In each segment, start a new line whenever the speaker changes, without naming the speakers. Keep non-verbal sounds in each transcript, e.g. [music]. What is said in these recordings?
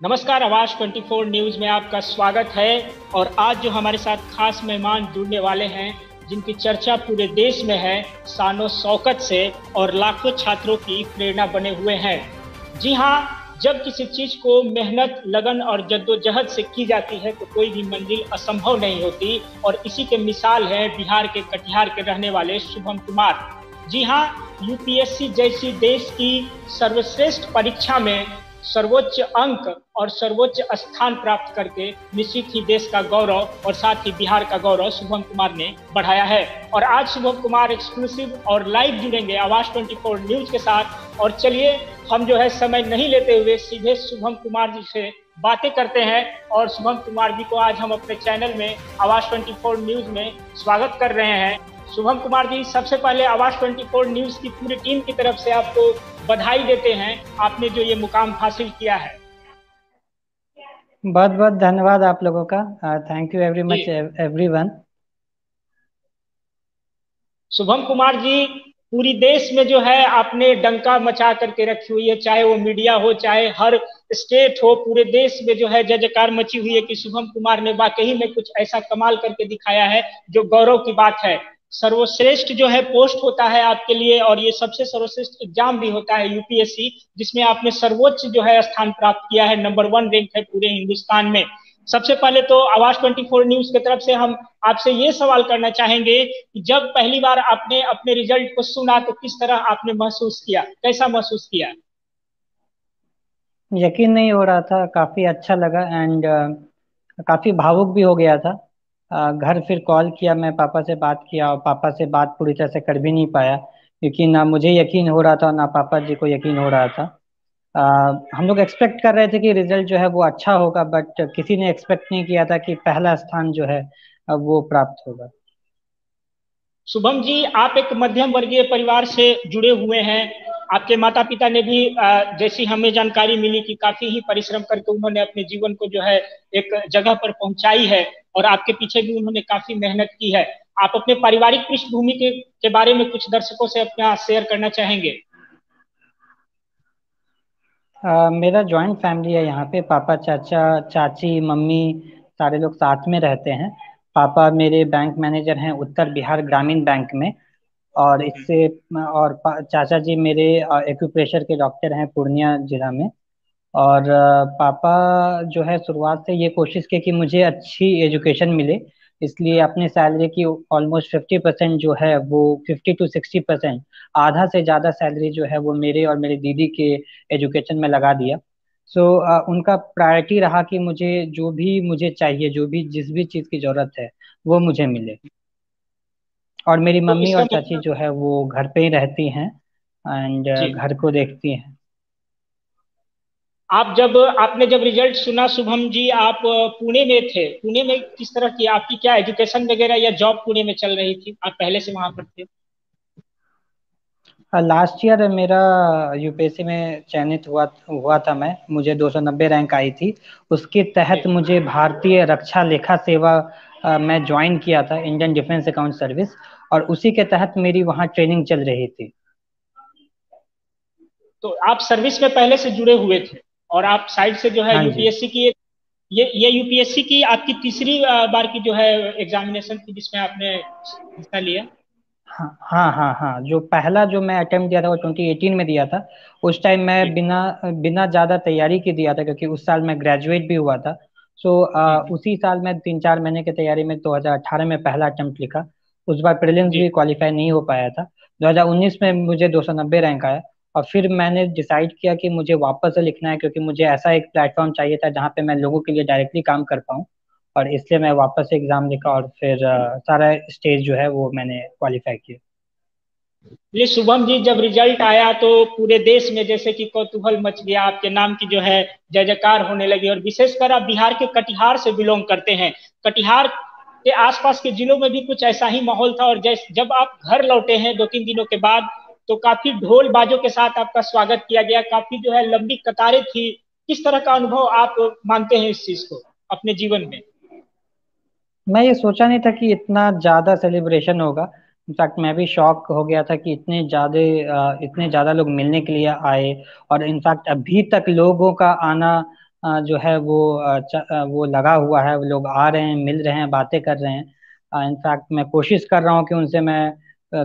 नमस्कार, आवाज़ 24 न्यूज़ में आपका स्वागत है। और आज जो हमारे साथ खास मेहमान जुड़ने वाले हैं, जिनकी चर्चा पूरे देश में है, सानो शौकत से और लाखों छात्रों की प्रेरणा बने हुए हैं। जी हाँ जब किसी चीज़ को मेहनत, लगन और जद्दोजहद से की जाती है तो कोई भी मंजिल असंभव नहीं होती और इसी के मिसाल है बिहार के कटिहार के रहने वाले शुभम कुमार। जी हाँ यूपीएससी जैसी देश की सर्वश्रेष्ठ परीक्षा में सर्वोच्च अंक और सर्वोच्च स्थान प्राप्त करके निश्चित ही देश का गौरव और साथ ही बिहार का गौरव शुभम कुमार ने बढ़ाया है। और आज शुभम कुमार एक्सक्लूसिव और लाइव जुड़ेंगे आवाज़ 24 न्यूज़ के साथ। और चलिए, हम जो है समय नहीं लेते हुए सीधे शुभम कुमार जी से बातें करते हैं। और शुभम कुमार जी को आज हम अपने चैनल में आवाज़ 24 न्यूज़ में स्वागत कर रहे हैं। शुभम कुमार जी सबसे पहले आवाज़ 24 न्यूज़ की पूरी टीम की तरफ़ से आपको बधाई देते हैं। आपने जो ये मुकाम हासिल किया है।
बहुत बहुत धन्यवाद आप लोगों का। Thank you very much everyone
Shubham Kumar ji पूरी देश में जो है आपने डंका मचा करके रखी हुई है चाहे वो मीडिया हो चाहे हर स्टेट हो पूरे देश में जो है जय जयकार मची हुई है कि शुभम कुमार ने वाकई में कुछ ऐसा कमाल करके दिखाया है जो गौरव की बात है। सर्वश्रेष्ठ जो है पोस्ट होता है आपके लिए और ये सबसे सर्वश्रेष्ठ एग्ज़ाम भी होता है यूपीएससी जिसमें आपने सर्वोच्च जो है स्थान प्राप्त किया है नंबर वन रैंक है पूरे हिंदुस्तान में। सबसे पहले तो आवाज़ 24 न्यूज़ की तरफ़ से हम आपसे ये सवाल करना चाहेंगे कि जब पहली बार आपने अपने रिज़ल्ट को सुना तो किस तरह आपने महसूस किया? कैसा महसूस किया?
यकीन नहीं हो रहा था काफ़ी अच्छा लगा एंड uh, काफ़ी भावुक भी हो गया था। घर फिर कॉल किया मैं पापा से बात किया और पापा से बात पूरी तरह से कर भी नहीं पाया क्योंकि ना मुझे यकीन हो रहा था ना पापा जी को यकीन हो रहा था। आ, हम लोग एक्सपेक्ट कर रहे थे कि रिज़ल्ट जो है वो अच्छा होगा बट किसी ने एक्सपेक्ट नहीं किया था कि पहला स्थान जो है वो प्राप्त होगा।
शुभम जी आप एक मध्यम वर्गीय परिवार से जुड़े हुए हैं। आपके माता पिता ने भी जैसी हमें जानकारी मिली कि काफ़ी ही परिश्रम करके उन्होंने अपने जीवन को जो है एक जगह पर पहुंचाई है और आपके पीछे भी उन्होंने काफ़ी मेहनत की है। आप अपने पारिवारिक पृष्ठभूमि के, के बारे में कुछ दर्शकों से अपना शेयर करना चाहेंगे?
uh, मेरा जॉइंट फैमिली है यहाँ पे। पापा चाचा चाची मम्मी सारे लोग साथ में रहते हैं। पापा मेरे बैंक मैनेजर हैं उत्तर बिहार ग्रामीण बैंक में। और इससे और चाचा जी मेरे एक्यूप्रेशर के डॉक्टर हैं पूर्णिया जिला में। और पापा जो है शुरुआत से ये कोशिश की कि मुझे अच्छी एजुकेशन मिले। इसलिए अपने सैलरी की ऑलमोस्ट फिफ्टी परसेंट जो है वो फिफ्टी टू सिक्सटी परसेंट आधा से ज़्यादा सैलरी जो है वो मेरे और मेरी दीदी के एजुकेशन में लगा दिया। सो so, उनका प्रायोरिटी रहा कि मुझे जो भी मुझे चाहिए जो भी जिस भी चीज़ की ज़रूरत है वो मुझे मिले। और मेरी तो मम्मी और चाची जो है वो घर पे ही रहती हैं एंड घर को देखती हैं।
आप जब आपने जब रिज़ल्ट सुना शुभम जी आप पुणे में थे पुणे में किस तरह की आपकी क्या एजुकेशन वगैरह या जॉब पुणे में चल रही थी? आप पहले से वहाँ पर थे।
लास्ट ईयर मेरा यूपीएससी में चयनित हुआ हुआ था मैं। मुझे 290 रैंक आई थी। उसके तहत मुझे भारतीय रक्षा लेखा सेवा मैं ज्वाइन किया था इंडियन डिफेंस अकाउंट सर्विस और उसी के तहत मेरी वहाँ ट्रेनिंग चल रही थी।
तो आप सर्विस में पहले से जुड़े हुए थे और आप साइड से जो है हाँ यूपीएससी की ये ये यूपीएससी की आपकी तीसरी बार की जो है एग्जामिनेशन थी जिसमें आपने हिस्सा लिया?
हाँ हाँ हाँ हाँ जो पहला जो मैं अटेम्प्ट दिया था वो 2018 में दिया था। उस टाइम मैं बिना बिना ज़्यादा तैयारी के दिया था क्योंकि उस साल मैं ग्रेजुएट भी हुआ था। सो so, उसी साल मैं तीन चार महीने की तैयारी में 2018 में पहला अटेम्प्ट लिखा। उस बार प्रीलिम्स भी क्वालिफाई नहीं हो पाया था। 2019 में मुझे 290 रैंक आया और फिर मैंने डिसाइड किया कि मुझे वापस से लिखना है क्योंकि मुझे ऐसा एक प्लेटफॉर्म चाहिए था जहाँ पे मैं लोगों के लिए डायरेक्टली काम कर पाऊँ और इसलिए मैं वापस से एग्ज़ाम लिखा और फिर सारा स्टेज जो है वो मैंने क्वालिफाई किया।
ये शुभम जी जब रिज़ल्ट आया तो पूरे देश में जैसे कि कौतूहल मच गया आपके नाम की जो है जय जयकार होने लगी और विशेषकर आप बिहार के कटिहार से बिलोंग करते हैं। कटिहार के आसपास के जिलों में भी कुछ ऐसा ही माहौल था और जैसे, जब आप घर लौटे हैं दो तीन दिनों के बाद तो काफ़ी ढोल बाजों के साथ आपका स्वागत किया गया, काफ़ी जो है लंबी कतारें थी। किस तरह का अनुभव आप मानते हैं इस चीज़ को, अपने जीवन में?
मैं ये सोचा नहीं था कि इतना ज़्यादा सेलिब्रेशन होगा। इनफैक्ट मैं भी शॉक हो गया था कि इतने ज़्यादा इतने ज़्यादा लोग मिलने के लिए आए। और इनफैक्ट अभी तक लोगों का आना जो है वो वो लगा हुआ है लोग आ रहे हैं, मिल रहे हैं, बातें कर रहे हैं। इनफैक्ट मैं कोशिश कर रहा हूँ कि उनसे मैं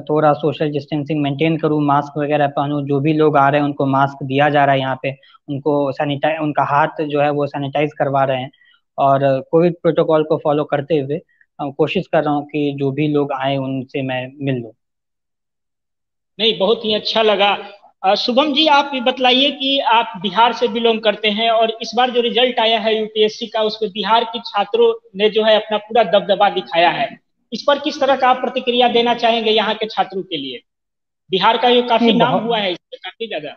थोड़ा सोशल डिस्टेंसिंग मेंटेन करूँ मास्क वगैरह पहनूँ, जो भी लोग आ रहे हैं, उनको मास्क दिया जा रहा है यहाँ पे। उनको सैनिटाइज उनका हाथ जो है वो सैनिटाइज करवा रहे हैं। और कोविड प्रोटोकॉल को फॉलो करते हुए कोशिश कर रहा हूँ कि जो भी लोग आए, उनसे मैं मिल लूँ।
नहीं, बहुत ही अच्छा लगा। शुभम जी आप बतलाइए कि आप बिहार से बिलोंग करते हैं और इस बार जो रिज़ल्ट आया है यूपीएससी का उसमें बिहार के छात्रों ने जो है अपना पूरा दबदबा दिखाया है। इस पर किस तरह का आप प्रतिक्रिया देना चाहेंगे यहाँ के छात्रों के लिए? बिहार का ये काफ़ी नाम हुआ है इसमें काफ़ी ज़्यादा।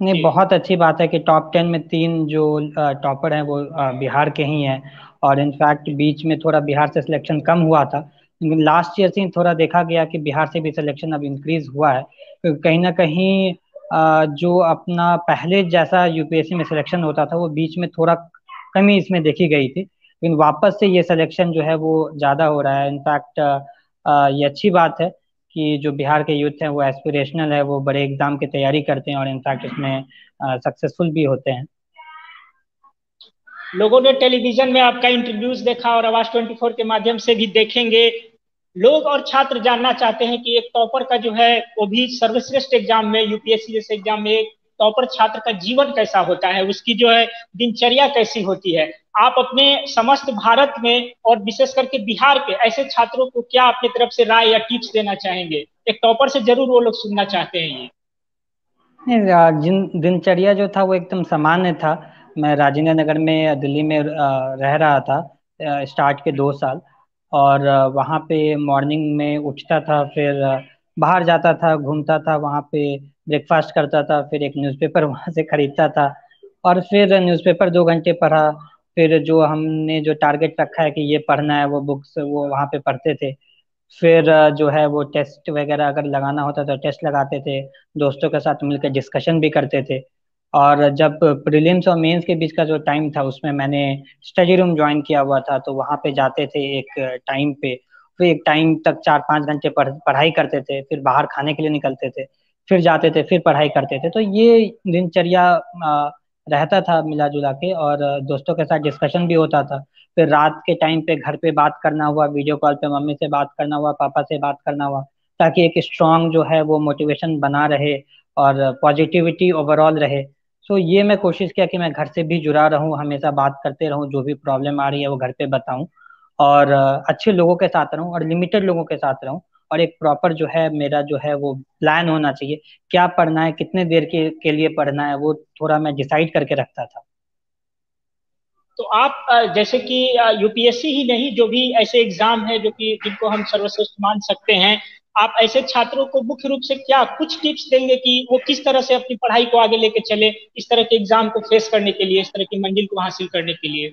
नहीं बहुत अच्छी बात है कि टॉप टेन में तीन जो टॉपर हैं वो बिहार के ही हैं और इनफैक्ट बीच में थोड़ा बिहार से सिलेक्शन कम हुआ था लेकिन लास्ट ईयर से थोड़ा देखा गया कि बिहार से भी सिलेक्शन अब इंक्रीज हुआ है। कहीं ना कहीं जो अपना पहले जैसा यूपीएससी में सिलेक्शन होता था, वो बीच में थोड़ा कमी इसमें देखी गई थी। लेकिन वापस से ये सिलेक्शन जो है वो ज़्यादा हो रहा है। इनफैक्ट ये अच्छी बात है कि जो बिहार के यूथ हैं, वो एस्पिरेशनल है, वो बड़े एग्ज़ाम की तैयारी करते हैं और इनफैक्ट इसमें सक्सेसफुल भी होते हैं।
लोगों ने टेलीविज़न में आपका इंटरव्यूज़ देखा और आवाज़ 24 के माध्यम से भी देखेंगे। लोग और छात्र जानना चाहते हैं कि एक टॉपर का जो है, वो भी सर्वश्रेष्ठ एग्ज़ाम में यूपीएससी जैसे एग्ज़ाम में टॉपर छात्र का जीवन कैसा होता है, उसकी जो है दिनचर्या कैसी होती है। आप अपने समस्त भारत में और विशेष करके बिहार के ऐसे छात्रों को क्या अपनी तरफ़ से राय या टिप्स देना चाहेंगे? एक टॉपर से ज़रूर वो लोग सुनना चाहते हैं
ये। जिन दिनचर्या जो था वो एकदम सामान्य था। मैं राजेंद्र नगर में दिल्ली में रह रहा था स्टार्ट के दो साल। और वहाँ पे मॉर्निंग में उठता था, फिर बाहर जाता था, घूमता था, वहाँ पे ब्रेकफास्ट करता था, फिर एक न्यूज़पेपर [laughs] वहाँ से खरीदता था और फिर न्यूज़पेपर दो घंटे पढ़ा। फिर जो हमने जो टारगेट रखा है कि ये पढ़ना है, वो बुक्स वो वहाँ पे पढ़ते थे। फिर जो है वो टेस्ट वगैरह अगर लगाना होता तो टेस्ट लगाते थे, दोस्तों के साथ मिलकर डिस्कशन भी करते थे। और जब प्रीलिम्स और मेंस के बीच का जो टाइम था उसमें मैंने स्टडी रूम ज्वाइन किया हुआ था तो वहाँ पे जाते थे एक टाइम पे। फिर एक टाइम तक चार पाँच घंटे पढ़, पढ़ाई करते थे फिर बाहर खाने के लिए निकलते थे फिर जाते थे फिर पढ़ाई करते थे। तो ये दिनचर्या रहता था मिला जुला के और दोस्तों के साथ डिस्कशन भी होता था। फिर रात के टाइम पे घर पे बात करना हुआ वीडियो कॉल पे मम्मी से बात करना हुआ पापा से बात करना हुआ ताकि एक स्ट्रांग जो है वो मोटिवेशन बना रहे और पॉजिटिविटी ओवरऑल रहे। सो ये मैं कोशिश किया कि मैं घर से भी जुड़ा रहूँ हमेशा बात करते रहूँ जो भी प्रॉब्लम आ रही है वो घर पे बताऊँ और अच्छे लोगों के साथ रहूँ और लिमिटेड लोगों के साथ रहूँ और एक प्रॉपर जो है मेरा जो है वो प्लान होना चाहिए। क्या पढ़ना है कितने देर के, के लिए पढ़ना है वो थोड़ा मैं डिसाइड करके रखता था।
तो आप जैसे कि यूपीएससी ही नहीं जो भी ऐसे एग्ज़ाम है जो कि जिनको हम सर्वश्रेष्ठ मान सकते हैं आप ऐसे छात्रों को मुख्य रूप से क्या कुछ टिप्स देंगे कि वो किस तरह से अपनी पढ़ाई को आगे लेके चले, इस तरह के एग्ज़ाम को फेस करने के लिए, इस तरह की मंजिल को हासिल करने के लिए?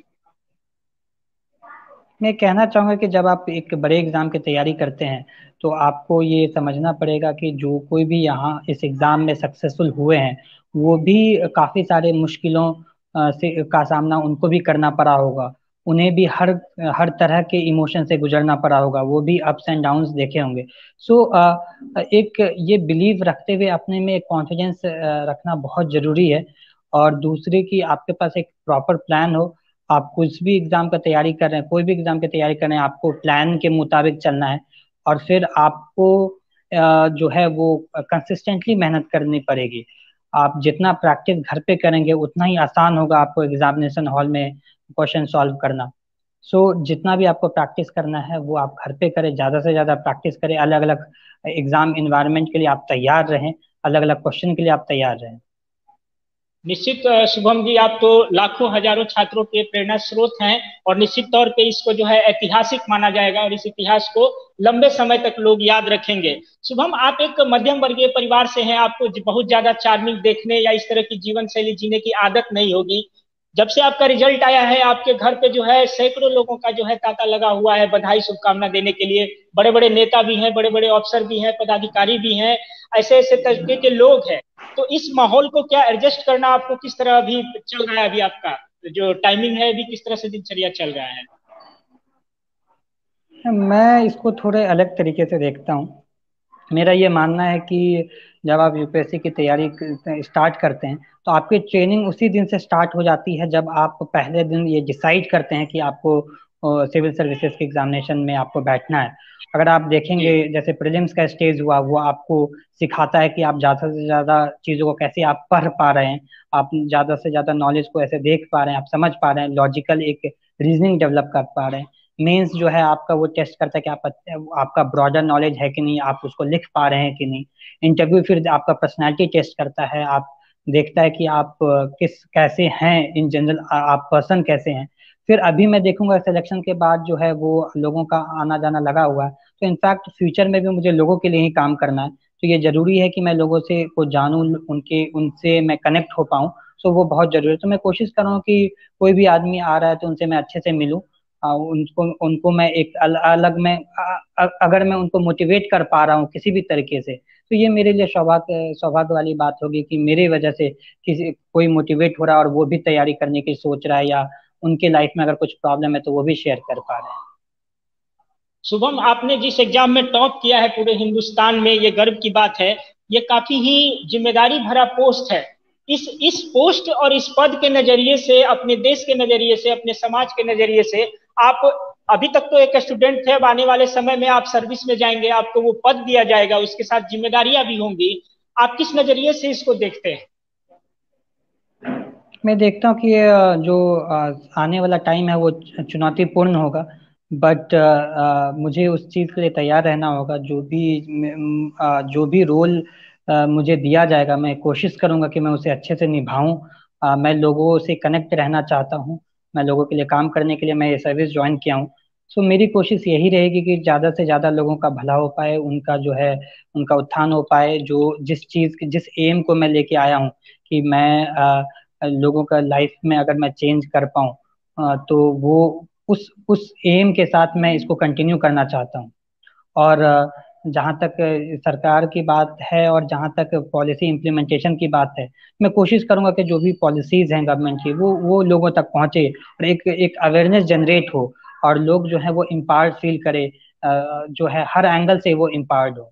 मैं कहना चाहूँगा कि जब आप एक बड़े एग्ज़ाम की तैयारी करते हैं तो आपको ये समझना पड़ेगा कि जो कोई भी यहाँ इस एग्ज़ाम में सक्सेसफुल हुए हैं, वो भी काफ़ी सारे मुश्किलों से, का सामना उनको भी करना पड़ा होगा। उन्हें भी हर हर तरह के इमोशन से गुजरना पड़ा होगा वो भी अप्स एंड डाउन्स देखे होंगे। सो so, एक ये बिलीव रखते हुए अपने में कॉन्फिडेंस रखना बहुत ज़रूरी है। और दूसरे की आपके पास एक प्रॉपर प्लान हो आप कुछ भी एग्ज़ाम का तैयारी कर रहे हैं कोई भी एग्ज़ाम की तैयारी कर रहे हैं आपको प्लान के मुताबिक चलना है। और फिर आपको जो है वो कंसिस्टेंटली मेहनत करनी पड़ेगी। आप जितना प्रैक्टिस घर पे करेंगे उतना ही आसान होगा आपको एग्जामिनेशन हॉल में क्वेश्चन सॉल्व करना। सो so, जितना भी आपको प्रैक्टिस करना है वो आप घर पे करें ज़्यादा से ज़्यादा प्रैक्टिस करें। अलग अलग एग्ज़ाम इन्वायरमेंट के लिए आप तैयार रहें अलग अलग क्वेश्चन के लिए आप तैयार रहें।
निश्चित शुभम जी आप तो लाखों हज़ारों छात्रों के प्रेरणा स्रोत हैं और निश्चित तौर पे इसको जो है ऐतिहासिक माना जाएगा और इस इतिहास को लंबे समय तक लोग याद रखेंगे। शुभम आप एक मध्यम वर्गीय परिवार से हैं आपको बहुत ज़्यादा चार्मिंग देखने या इस तरह की जीवन शैली जीने की आदत नहीं होगी। जब से आपका रिज़ल्ट आया है, आपके घर पे जो है, सैकड़ों लोगों का जो है तांता लगा हुआ है बधाई, शुभकामना देने के लिए। बड़े बड़े नेता भी हैं बड़े बड़े अफसर भी हैं, पदाधिकारी भी हैं ऐसे ऐसे तरीके के लोग हैं। तो इस माहौल को क्या एडजस्ट करना आपको किस तरह अभी चल रहा है अभी आपका? जो टाइमिंग है अभी किस तरह से दिनचर्या चल रहा है?
मैं इसको थोड़े अलग तरीके से देखता हूँ। मेरा ये मानना है कि जब आप यूपीएससी की तैयारी स्टार्ट करते हैं तो आपकी ट्रेनिंग उसी दिन से स्टार्ट हो जाती है जब आप पहले दिन ये डिसाइड करते हैं कि आपको सिविल सर्विसेज़ के एग्जामिनेशन में आपको बैठना है। अगर आप देखेंगे जैसे प्रीलिम्स का स्टेज हुआ वो आपको सिखाता है कि आप ज़्यादा से ज़्यादा चीज़ों को कैसे आप पढ़ पा रहे हैं आप ज़्यादा से ज़्यादा नॉलेज को ऐसे देख पा रहे हैं आप समझ पा रहे हैं लॉजिकल एक रीजनिंग डेवलप कर पा रहे हैं। मेंस जो है आपका वो टेस्ट करता है कि आप आपका ब्रॉडर नॉलेज है कि नहीं आप उसको लिख पा रहे हैं कि नहीं। इंटरव्यू फिर आपका पर्सनैलिटी टेस्ट करता है आप देखता है कि आप किस, कैसे हैं, इन जनरल आप पर्सन कैसे हैं। फिर अभी मैं देखूँगा सिलेक्शन के बाद जो है वो लोगों का आना जाना लगा हुआ है। तो इनफैक्ट फ्यूचर में भी मुझे लोगों के लिए ही काम करना है। तो ये ज़रूरी है कि मैं लोगों से, को जानूं, उनके, उनसे मैं कनेक्ट हो पाऊँ। सो वो बहुत ज़रूरी है। तो मैं कोशिश कर रहा हूँ कि कोई भी आदमी आ रहा है तो उनसे मैं अच्छे से मिलूं। उनको उनको मैं एक अल, अलग में अगर मैं उनको मोटिवेट कर पा रहा हूँ किसी भी तरीके से तो ये मेरे लिए सौभाग्य सौभाग्य वाली बात होगी कि मेरे वजह से किसी कोई मोटिवेट हो रहा है और वो भी तैयारी करने की सोच रहा है या उनके लाइफ में अगर कुछ प्रॉब्लम है तो वो भी शेयर कर पा रहे हैं।
शुभम आपने जिस एग्ज़ाम में टॉप किया है पूरे हिंदुस्तान में ये गर्व की बात है ये काफ़ी ही ज़िम्मेदारी भरा पोस्ट है। इस इस पोस्ट और इस पद के नज़रिए से अपने देश के नज़रिए से अपने समाज के नज़रिए से आप, अभी तक तो एक स्टूडेंट थे, अब आने वाले समय में आप सर्विस में जाएँगे, आपको वो पद दिया जाएगा, उसके साथ जिम्मेदारियाँ भी होंगी। आप किस नज़रिए से इसको देखते हैं?
मैं देखता हूँ कि जो आने वाला टाइम है, वो चुनौतीपूर्ण होगा। बट मुझे उस चीज़ के लिए तैयार रहना होगा, जो भी जो भी रोल मुझे दिया जाएगा, मैं कोशिश करूँगा कि मैं उसे अच्छे से निभाऊं। मैं लोगों से कनेक्ट रहना चाहता हूँ। मैं लोगों के लिए काम करने के लिए मैं ये सर्विस ज्वाइन किया हूँ। सो मेरी कोशिश यही रहेगी कि ज़्यादा से ज़्यादा लोगों का भला हो पाए उनका जो है उनका उत्थान हो पाए जो जिस चीज़ जिस एम को मैं लेके आया हूँ कि मैं आ, लोगों का लाइफ में अगर मैं चेंज कर पाऊँ तो वो उस उस एम के साथ मैं इसको कंटिन्यू करना चाहता हूँ। और जहाँ तक सरकार की बात है और जहाँ तक पॉलिसी इम्प्लीमेंटेशन की बात है, मैं कोशिश करूँगा कि जो भी पॉलिसीज़ हैं गवर्नमेंट की, वो वो लोगों तक पहुँचे और एक एक अवेयरनेस जनरेट हो और लोग जो है वो इम्पावर्ड फील करे जो है हर एंगल से वो इम्पावर्ड हो।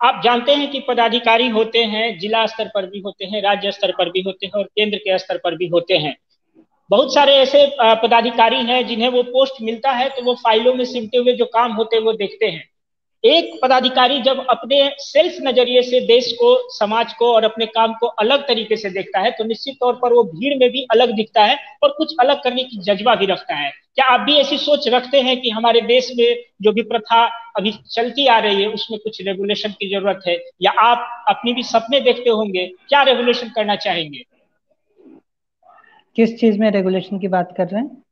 आप जानते हैं कि पदाधिकारी होते हैं, जिला स्तर पर भी होते हैं, राज्य स्तर पर भी होते हैं और केंद्र के स्तर पर भी होते हैं। बहुत सारे ऐसे पदाधिकारी हैं जिन्हें वो पोस्ट मिलता है तो वो फाइलों में सिमटे हुए जो काम होते हैं वो देखते हैं। एक पदाधिकारी जब अपने सेल्फ नज़रिए से देश को, समाज को और अपने काम को अलग तरीके से देखता है तो निश्चित तौर पर वो भीड़ में भी अलग दिखता है और कुछ अलग करने की जज्बा भी रखता है। क्या आप भी ऐसी सोच रखते हैं कि हमारे देश में जो भी प्रथा अभी चलती आ रही है, उसमें कुछ रेगुलेशन की ज़रूरत है? या आप अपनी भी सपने देखते होंगे, क्या रेगुलेशन करना चाहेंगे?
किस चीज़ में रेगुलेशन की बात कर रहे हैं?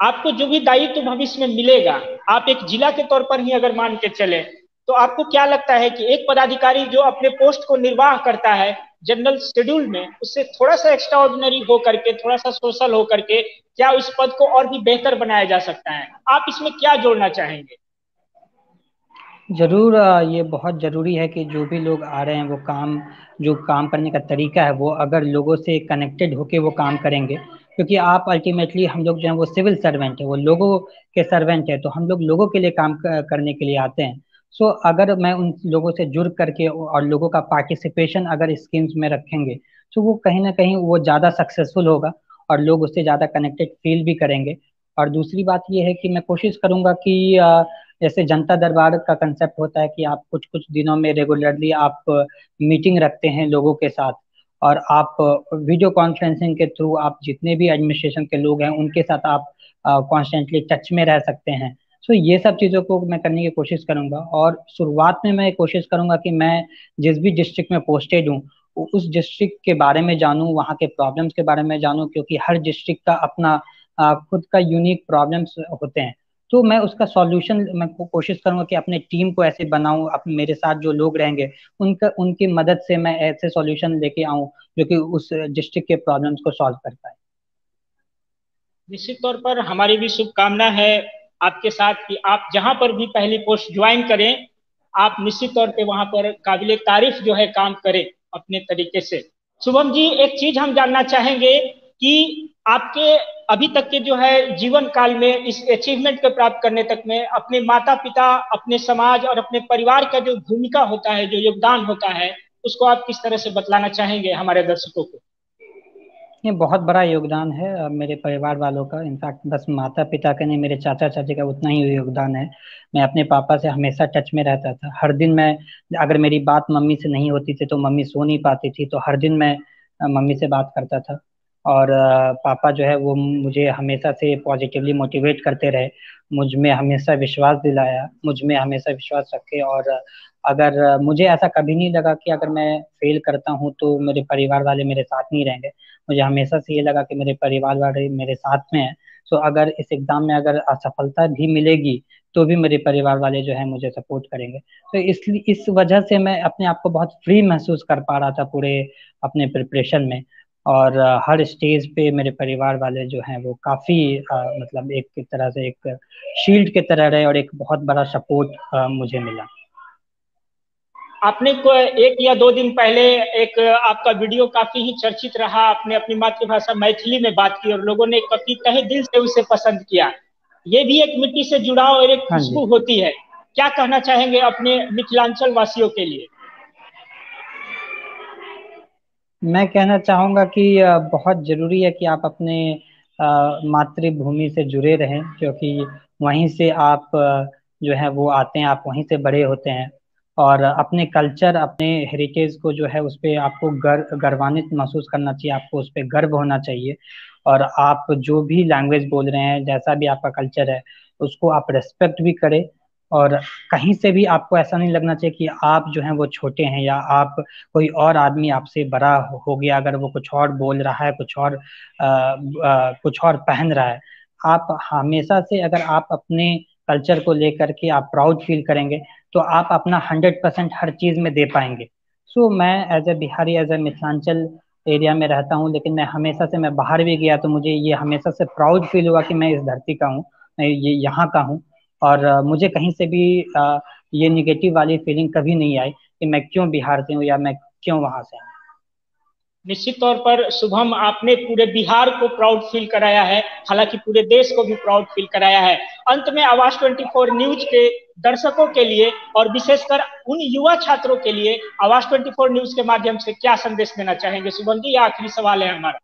आपको जो भी दायित्व भविष्य में मिलेगा, आप एक जिला के तौर पर ही अगर मान के चले तो आपको क्या लगता है कि एक पदाधिकारी जो अपने पोस्ट को निर्वाह करता है, जनरल शेड्यूल में, उससे थोड़ा सा एक्स्ट्रा ऑर्डिनरी हो करके, थोड़ा सा सोशल हो करके, क्या उस पद को और भी बेहतर बनाया जा सकता है? आप इसमें क्या जोड़ना चाहेंगे?
ज़रूर ये बहुत ज़रूरी है कि जो भी लोग आ रहे हैं, वो काम, जो काम करने का तरीका है, वो अगर लोगों से कनेक्टेड होके वो काम करेंगे क्योंकि आप अल्टीमेटली हम लोग जो है वो सिविल सर्वेंट है वो लोगों के सर्वेंट है तो हम लोग लोगों के लिए काम करने के लिए आते हैं। सो so, अगर मैं उन लोगों से जुड़ करके और लोगों का पार्टिसिपेशन अगर स्कीम्स में रखेंगे तो वो कहीं ना कहीं वो ज़्यादा सक्सेसफुल होगा और लोग उससे ज़्यादा कनेक्टेड फील भी करेंगे। और दूसरी बात ये है कि मैं कोशिश करूँगा कि जैसे जनता दरबार का कंसेप्ट होता है कि आप कुछ कुछ दिनों में रेगुलरली आप मीटिंग रखते हैं लोगों के साथ। और आप वीडियो कॉन्फ्रेंसिंग के थ्रू आप जितने भी एडमिनिस्ट्रेशन के लोग हैं उनके साथ आप कॉन्स्टेंटली टच में रह सकते हैं। सो so, ये सब चीज़ों को मैं करने की कोशिश करूँगा। और शुरुआत में मैं कोशिश करूँगा कि मैं जिस भी डिस्ट्रिक्ट में पोस्टेड हूँ उस डिस्ट्रिक्ट के बारे में जानूँ वहाँ के प्रॉब्लम्स के बारे में जानूँ क्योंकि हर डिस्ट्रिक्ट का अपना खुद का यूनिक प्रॉब्लम्स होते हैं। तो मैं उसका सॉल्यूशन मैं को कोशिश करूँगा कि अपने टीम को ऐसे बनाऊँ अपने मेरे साथ जो लोग रहेंगे, उनका, उनकी मदद से मैं ऐसे सॉल्यूशन लेके आऊँ, जो कि उस डिस्ट्रिक्ट के प्रॉब्लम्स को सॉल्व कर पाए।
निश्चित तौर पर हमारी भी शुभकामना है आपके साथ कि आप जहाँ पर भी पहली पोस्ट ज्वाइन करें, आप निश्चित तौर पे वहाँ पर काबिल तारीफ़ जो है काम करें अपने तरीके से। शुभम जी, एक चीज़ हम जानना चाहेंगे कि आपके अभी तक के जो है जीवन काल में इस अचीवमेंट को प्राप्त करने तक में अपने माता पिता अपने समाज और अपने परिवार का जो भूमिका होता है, जो योगदान होता है, उसको आप किस तरह से बतलाना चाहेंगे हमारे दर्शकों को?
ये बहुत बड़ा योगदान है मेरे परिवार वालों का। इनफैक्ट बस माता पिता का नहीं, मेरे चाचा चाची का उतना ही योगदान है। मैं अपने पापा से हमेशा टच में रहता था। हर दिन मैं, अगर मेरी बात मम्मी से नहीं होती थी तो मम्मी सो नहीं पाती थी तो हर दिन मैं मम्मी से बात करता था। और पापा जो है वो मुझे हमेशा से पॉजिटिवली मोटिवेट करते रहे, मुझमें हमेशा विश्वास दिलाया, मुझमें हमेशा विश्वास रखे और, अगर मुझे ऐसा कभी नहीं लगा कि अगर मैं फेल करता हूँ तो मेरे परिवार वाले मेरे साथ नहीं रहेंगे। मुझे हमेशा से ये लगा कि मेरे परिवार वाले मेरे साथ में है। तो अगर इस एग्ज़ाम में अगर असफलता भी मिलेगी तो भी मेरे परिवार वाले जो है मुझे सपोर्ट करेंगे। तो इसलिए इस वजह से मैं अपने आप को बहुत फ्री महसूस कर पा रहा था पूरे अपने प्रिपरेशन में। और हर स्टेज पे मेरे परिवार वाले जो हैं वो काफ़ी मतलब एक तरह से एक शील्ड के तरह रहे और एक बहुत बड़ा सपोर्ट मुझे मिला।
आपने को एक या दो दिन पहले एक आपका वीडियो काफ़ी ही चर्चित रहा आपने अपनी मातृभाषा मैथिली में बात की और लोगों ने काफ़ी तहे दिल से उसे पसंद किया। ये भी एक मिट्टी से जुड़ाव और एक हाँ खुशबू होती है। क्या कहना चाहेंगे अपने मिथिलांचल वासियों के लिए?
मैं कहना चाहूँगा कि बहुत ज़रूरी है कि आप अपने मातृभूमि से जुड़े रहें, क्योंकि वहीं से आप जो है वो आते हैं, आप वहीं से बड़े होते हैं। और अपने कल्चर, अपने हेरिटेज को जो है उस पर आपको गर्व गर्वान्वित महसूस करना चाहिए, आपको उस पर गर्व होना चाहिए। और आप जो भी लैंग्वेज बोल रहे हैं, जैसा भी आपका कल्चर है, उसको आप रेस्पेक्ट भी करें और कहीं से भी आपको ऐसा नहीं लगना चाहिए कि आप जो हैं वो छोटे हैं या आप कोई और आदमी आपसे बड़ा हो गया अगर वो कुछ और बोल रहा है कुछ और आ, आ, कुछ और पहन रहा है। आप हमेशा से अगर आप अपने कल्चर को लेकर के आप प्राउड फील करेंगे तो आप अपना हंड्रेड परसेंट हर चीज़ में दे पाएँगे। सो so, मैं as a Bihari as a Mithilanchal area में रहता हूँ लेकिन मैं हमेशा से मैं बाहर भी गया तो मुझे ये हमेशा से प्राउड फील हुआ कि मैं इस धरती का हूँ मैं ये यहाँ का हूँ। और मुझे कहीं से भी ये निगेटिव वाली फीलिंग कभी नहीं आई कि मैं क्यों बिहार से हूँ या मैं क्यों वहाँ से हूँ।
निश्चित तौर पर शुभम, आपने पूरे बिहार को प्राउड फील कराया है, हालाँकि पूरे देश को भी प्राउड फील कराया है। अंत में आवाज़ 24 न्यूज़ के दर्शकों के लिए और विशेषकर उन युवा छात्रों के लिए आवाज़ 24 न्यूज़ के माध्यम से क्या संदेश देना चाहेंगे? शुभम जी यह आखिरी सवाल है हमारा।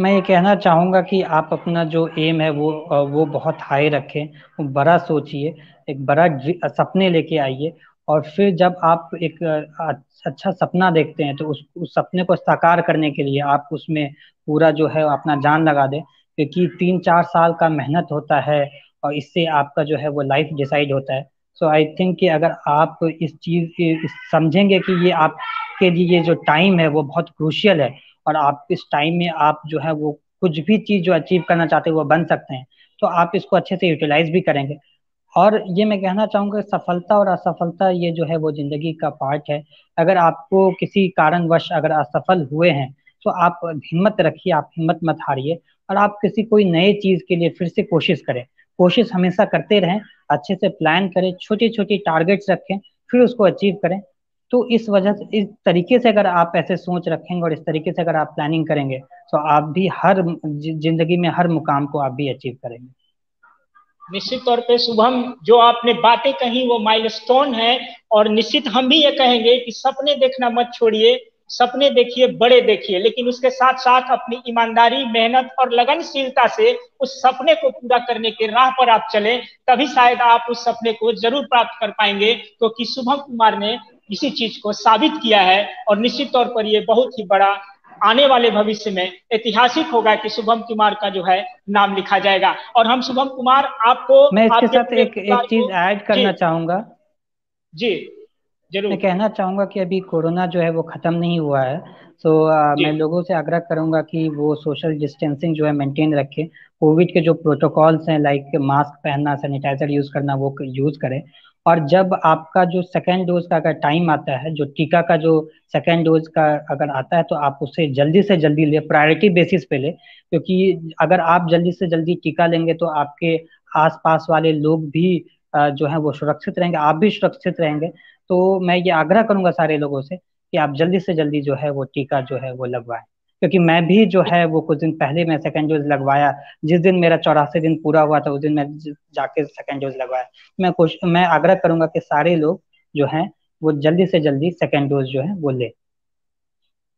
मैं ये कहना चाहूँगा कि आप अपना जो एम है वो वो बहुत हाई रखें, वो बड़ा सोचिए, एक बड़ा सपने लेके आइए और फिर जब आप एक अच्छा सपना देखते हैं तो उस उस सपने को साकार करने के लिए आप उसमें पूरा जो है अपना जान लगा दें क्योंकि तीन चार साल का मेहनत होता है और इससे आपका जो है वो लाइफ डिसाइड होता है। सो आई थिंक कि अगर आप इस चीज़ समझेंगे कि ये आपके लिए जो टाइम है वो बहुत क्रूशियल है और आप इस टाइम में आप जो है वो कुछ भी चीज़ जो अचीव करना चाहते हैं वो बन सकते हैं। तो आप इसको अच्छे से यूटिलाइज भी करेंगे। और ये मैं कहना चाहूँगा, सफलता और असफलता ये जो है वो ज़िंदगी का पार्ट है। अगर आपको किसी कारणवश अगर असफल हुए हैं तो आप हिम्मत रखिए, आप हिम्मत मत हारिए और आप किसी कोई नए चीज़ के लिए फिर से कोशिश करें। कोशिश हमेशा करते रहें, अच्छे से प्लान करें छोटी छोटी टारगेट्स रखें, फिर उसको अचीव करें। तो इस वजह से, इस तरीके से अगर आप ऐसे सोच रखेंगे और इस तरीके से अगर आप प्लानिंग करेंगे तो आप भी हर ज़िंदगी में हर मुकाम को आप भी अचीव करेंगे।
निश्चित तौर पे शुभम, जो आपने बातें कही, वो माइलस्टोन है और निश्चित हम भी ये कहेंगे कि सपने देखना मत छोड़िए, सपने देखिए, बड़े देखिए, लेकिन उसके साथ साथ अपनी ईमानदारी, मेहनत और लगनशीलता से उस सपने को पूरा करने के राह पर आप चले, तभी शायद आप उस सपने को ज़रूर प्राप्त कर पाएँगे, क्योंकि तो शुभम कुमार ने इसी चीज़ को साबित किया है और निश्चित तौर पर यह बहुत ही बड़ा आने वाले भविष्य में ऐतिहासिक होगा कि शुभम कुमार का जो है नाम लिखा जाएगा। और हम शुभम कुमार आपको
मैं इसके साथ एक एक चीज़ ऐड करना चाहूँगा।
जी ज़रूर।
मैं कहना चाहूँगा कि अभी कोरोना जो है वो खत्म नहीं हुआ है। तो मैं लोगों से आग्रह करूँगा कि वो सोशल डिस्टेंसिंग जो है मेंटेन रखें। कोविड के जो प्रोटोकॉल्स हैं लाइक मास्क पहनना सैनिटाइजर यूज़ करना वो यूज़ करें। और जब आपका जो सेकेंड डोज का अगर टाइम आता है, जो टीका का जो सेकेंड डोज का अगर आता है तो आप उसे जल्दी से जल्दी ले प्रायोरिटी बेसिस पे ले। क्योंकि अगर आप जल्दी से जल्दी टीका लेंगे तो आपके आसपास वाले लोग भी जो है, वो सुरक्षित रहेंगे, आप भी सुरक्षित रहेंगे। तो मैं ये आग्रह करूँगा सारे लोगों से कि आप जल्दी से जल्दी जो है, वो टीका जो है, वो लगवाएँ। क्योंकि मैं भी जो है वो कुछ दिन पहले मैं सेकेंड डोज लगवाया। जिस दिन मेरा चौरासी दिन पूरा हुआ था, उस दिन मैं जाके सेकेंड डोज लगवाया। मैं कुछ मैं आग्रह करूँगा कि सारे लोग जो है, वो जल्दी से जल्दी सेकेंड डोज जो है, वो ले।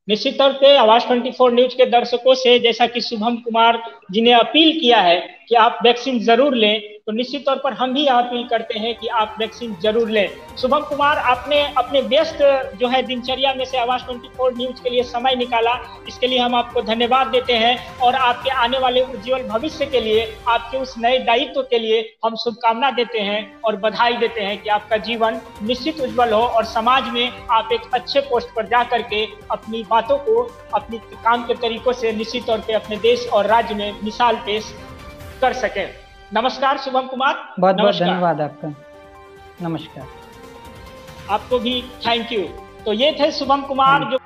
निश्चित तौर पे आवाज़ 24 न्यूज़ के दर्शकों से जैसा कि शुभम कुमार जी ने अपील किया है कि आप वैक्सीन ज़रूर लें तो निश्चित तौर पर हम भी अपील करते हैं कि आप वैक्सीन ज़रूर लें। शुभम कुमार, आपने अपने व्यस्त जो है दिनचर्या में से आवाज़ 24 न्यूज़ के लिए समय निकाला। इसके लिए हम आपको धन्यवाद देते हैं और आपके आने वाले उज्जवल भविष्य के लिए, आपके उस नए दायित्व के लिए हम शुभकामना देते हैं और बधाई देते हैं कि आपका जीवन निश्चित उज्जवल हो और समाज में आप एक अच्छे पोस्ट पर जा करके अपनी बातों को, अपनी काम के तरीकों से निश्चित तौर पर अपने देश और राज्य में मिसाल पेश कर सकें। नमस्कार शुभम कुमार।
बहुत बहुत धन्यवाद आपका। नमस्कार।
आपको भी थैंक यू तो ये थे शुभम कुमार जो